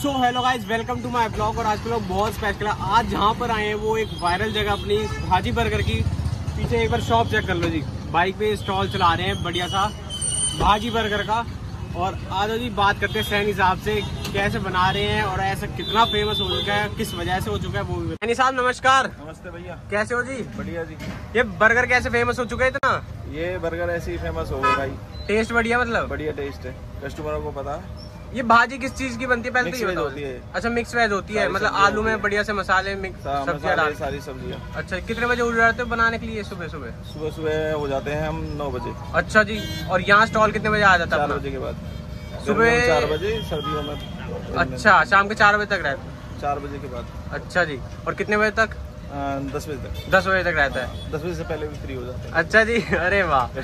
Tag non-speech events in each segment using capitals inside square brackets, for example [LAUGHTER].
So hello guys welcome to my blog और आज के लोग बहुत स्पेशल है। आज जहाँ पर आए हैं वो एक वायरल जगह अपनी हाजी बर्गर की। पीछे एक बार शॉप चेक कर लो जी। बाइक पे स्टॉल चला रहे हैं बढ़िया सा भाजी बर्गर का। और आज जी बात करते हैं सैनी साहब से कैसे बना रहे हैं और ऐसा कितना फ़ेमस हो चुका है किस वजह से हो चुका है वो भी सैनी साहब नमस्कार। नमस्ते भैया। कैसे हो जी? बढ़िया जी। ये बर्गर कैसे फ़ेमस हो चुका है इतना? ये बर्गर ऐसे ही फ़ेमस हो गया भाई। टेस्ट बढ़िया मतलब? बढ़िया टेस्ट है। कस्टमरों को पता। है ये भाजी किस चीज़ की बनती है? पहले तो ये बताओ। होती है। अच्छा मिक्स वेज होती है। मतलब आलू में बढ़िया से मसाले मिक्स सब्ज़ियाँ डाल सारी सब्ज़ियाँ। अच्छा कितने बजे उठ जाते हो बनाने के लिए सुबह सुबह? सुबह सुबह हो जाते हैं हम नौ बजे। अच्छा जी और यहाँ स्टॉल कितने बजे आ जाता है चार बजे के बाद। सुबह- चार बजे सर्दियों में अच्छा शाम के चार बजे तक रहते चार बजे के बाद। अच्छा जी और कितने बजे तक? दस बजे तक। दस बजे तक रहता है। दस बजे से पहले भी फ्री हो जाते हैं। अच्छा जी अरे वाह।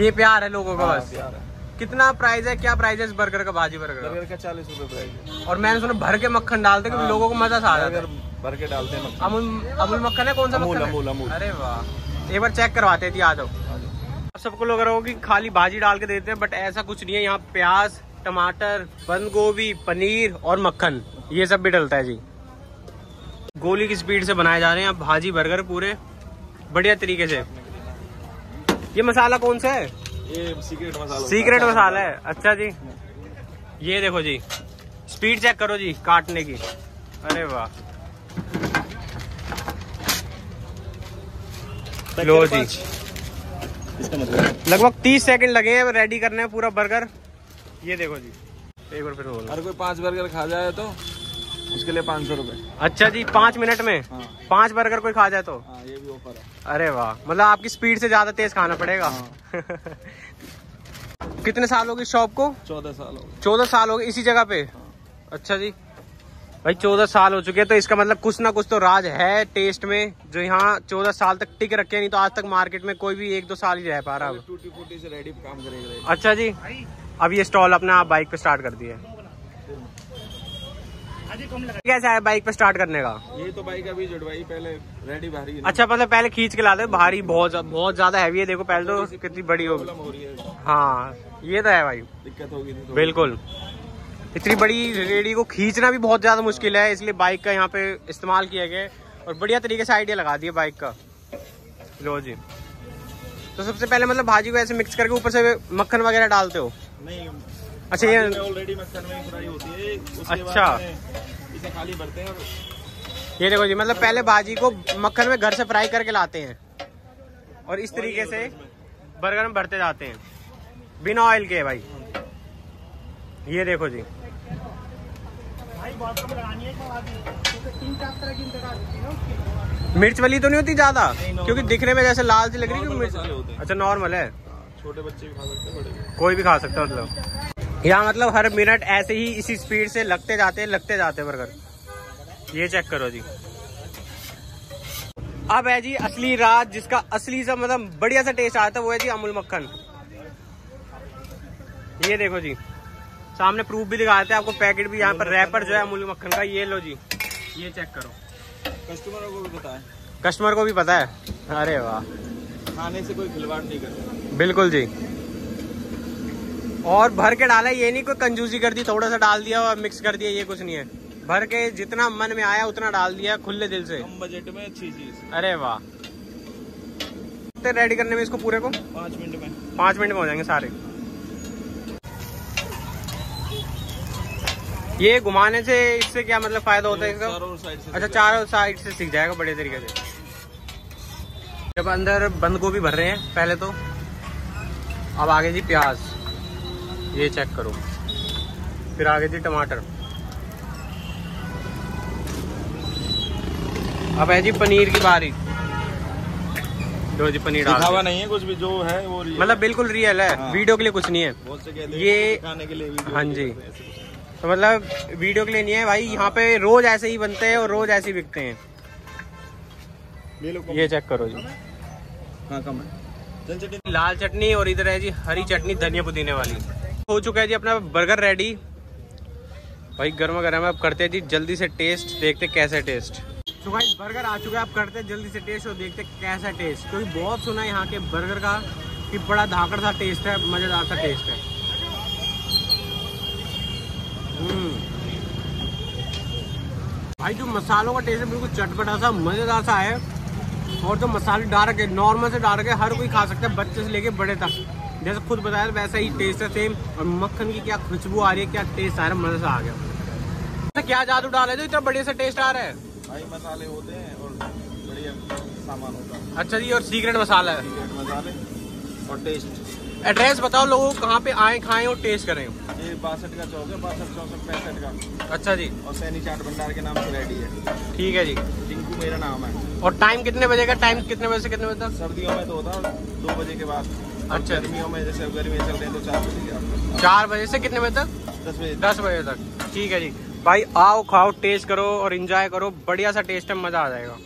ये प्यार है लोगों का हाँ, बस। प्यार है। कितना प्राइस है? क्या प्राइस है इस बर्गर का? भाजी बर्गर बर्गर का चालीस रूपए प्राइस है। और मैंने सुना भर के मक्खन डालते क्योंकि हाँ। लोगों को मज़ा सा आ है। भर के डालते हैं अमूल अमूल मक्खन है? कौन सा अमूल, अमूल, अमूल। अरे वाह। एक बार चेक करवाते थे आ जाओ। हाँ। अब सबको लग रहा होगा कि खाली भाजी डाल के देते हैं बट ऐसा कुछ नहीं है। यहाँ प्याज टमाटर बंद गोभी पनीर और मक्खन ये सब भी डलता है जी। गोली की स्पीड से बनाए जा रहे हैं। अब भाजी बर्गर पूरे बढ़िया तरीके से। ये मसाला कौन सा है? ये सीक्रेट मसाला सीक्रेट है। मसाला है। अच्छा जी। ये देखो जी। स्पीड चेक करो जी काटने की। अरे वाह। लो जी। मतलब लगभग तीस सेकंड लगे हैं रेडी करने में पूरा बर्गर ये देखो जी। एक बार फिर बोलो हर कोई पाँच बर्गर खा जाए तो? उसके लिए पाँच सौ रूपए। अच्छा जी पाँच मिनट में? हाँ। पाँच बर्गर कोई खा जाए तो? हाँ ये भी ऑफ़र है। अरे वाह मतलब आपकी स्पीड से ज़्यादा तेज खाना पड़ेगा। हाँ। [LAUGHS] कितने साल हो गए शॉप को? चौदह साल हो गए। चौदह साल हो गए इसी जगह पे? हाँ। अच्छा जी। भाई चौदह साल हो चुके हैं तो इसका मतलब कुछ ना कुछ तो राज है टेस्ट में जो यहाँ चौदह साल तक टिक रखे नहीं तो आज तक मार्केट में कोई भी एक दो साल ही रह पा रहा है टूटी फूटी से रेडी काम करेगा। अच्छा जी। अब ये स्टॉल अपने आप बाइक पे स्टार्ट कर दिए कैसा है बाइक पे स्टार्ट करने का? ये तो बाइक अभी जुड़वाई पहले रेडी भारी है। अच्छा मतलब पहले खींच के लाते भारी बहुत बहुत ज़्यादा हैवी है देखो पहले तो कितनी बड़ी होगी हो ये तो है भाई। दिक्कत होगी बिल्कुल। इतनी बड़ी रेडी को खींचना भी बहुत ज़्यादा मुश्किल है इसलिए बाइक का यहाँ पे इस्तेमाल किया गया और बढ़िया तरीके से आइडिया लगा दिया बाइक का। लो जी। तो सबसे पहले मतलब भाजी को ऐसे मिक्स करके ऊपर से मक्खन वगैरह डालते हो? नहीं अच्छा ये ऑलरेडी मक्खन में फ्राई होती है उसके अच्छा। इसे खाली भरते हैं और ये देखो जी मतलब पहले भाजी को मक्खन में घर से फ्राई करके लाते हैं। और इस तरीके से बर्गर में भरते जाते हैं। बिना ऑयल के भाई। ये देखो जी। मिर्च वाली तो नहीं होती ज़्यादा? क्योंकि दिखने में जैसे लाल सी लग रही है हैं। अच्छा नॉर्मल है। छोटे बच्चे भी खा सकते हैं कोई भी खा सकता है मतलब। यहाँ मतलब हर मिनट ऐसे ही इसी स्पीड से लगते जाते हैं लगते जाते हैं बर्गर। ये चेक करो जी। अब है जी असली राज जिसका असली सा मतलब बढ़िया सा टेस्ट आता है वो है जी अमूल मक्खन। ये देखो जी। सामने प्रूफ भी दिखाते हैं आपको पैकेट भी यहाँ पर रैपर जो है अमूल मक्खन का ये लो जी। ये चेक करो। कस्टमरों को भी पता है। कस्टमर को भी पता है? अरे वाह। खाने से कोई खिलवाड़ नहीं करता। बिल्कुल जी। और भर के डाला ये नहीं कोई कंजूसी कर दी थोड़ा सा डाल दिया और मिक्स कर दिया ये कुछ नहीं है। भर के जितना मन में आया उतना डाल दिया खुले दिल से। कम बजट में अच्छी चीज़। अरे वाह। रेडी करने में इसको पूरे को? पाँच मिनट में। पाँच मिनट में हो जाएँगे सारे। ये घुमाने से इससे क्या मतलब फ़ायदा होता है इसका? चारों अच्छा चारों साइड से सीख जाएगा बड़े तरीके से। जब अंदर बंद गोभी भर रहे हैं पहले तो। अब आगे जी प्याज। ये चेक करो। फिर आगे जी टमाटर। अब है जी पनीर की बारी। दो जी पनीर दिखावा नहीं है कुछ भी जो है वो मतलब बिल्कुल रियल है हाँ। वीडियो के लिए कुछ नहीं है। बहुत से कहते हैं ये- दिखाने के लिए हाँ जी। तो मतलब वीडियो के लिए नहीं है भाई यहाँ पे रोज ऐसे ही बनते हैं और रोज ऐसे ही बिकते हैं। ये चेक करो जी। हाँ कम है। लाल चटनी और इधर है जी हरी चटनी धनिया पुदीने वाली। हो चुका है जी अपना बर्गर रेडी भाई गर्मा गर्म है, अब करते हैं जी, जल्दी से टेस्ट देखते कैसा टेस्ट तो भाई बर्गर आ चुका है, अब करते हैं जल्दी से टेस्ट और देखते कैसा टेस्ट क्योंकि बहुत सुना है यहाँ के बर्गर का कि बड़ा धाकड़ सा टेस्ट है, मज़ेदार सा टेस्ट है। हम्म। भाई जो मसालों का टेस्ट है, बिल्कुल चटपटा सा, मज़ेदार सा है। और जो मसाले डाल के नॉर्मल से डाल के हर कोई खा सकता है, बच्चे से लेके बड़े तक। जैसे खुद बताया वैसा ही टेस्ट है सेम और मक्खन की क्या खुशबू आ रही है क्या टेस्ट आ रहा है मज़ा सा आ गया। तो क्या जादू डाला है जो इतना बढ़िया सा टेस्ट आ रहा है। भाई मसाले होते हैं और बढ़िया सामान होता है। अच्छा जी और सीक्रेट मसाला है। सीक्रेट मसाले और टेस्ट एड्रेस बताओ लोगों कहाँ पे आए खाएँ और टेस्ट करें। ये बासठ का चौक है बासठ चौसठ पैंसठ का। अच्छा जी। और सैनी चाट भंडार के नाम से रेडी है। ठीक है जी। टिंकू मेरा नाम है। और टाइम कितने बजे का? टाइम कितने बजे से कितने बजे तक? सर्दियों में तो होता है दो बजे के बाद। अच्छा। गर्मियों में जैसे गर्मी चल रही है तो चार बजे चार बजे से कितने बजे तक? दस बजे। दस बजे तक। ठीक है जी। भाई आओ खाओ टेस्ट करो और एंजॉय करो। बढ़िया सा टेस्ट है मज़ा आ जाएगा।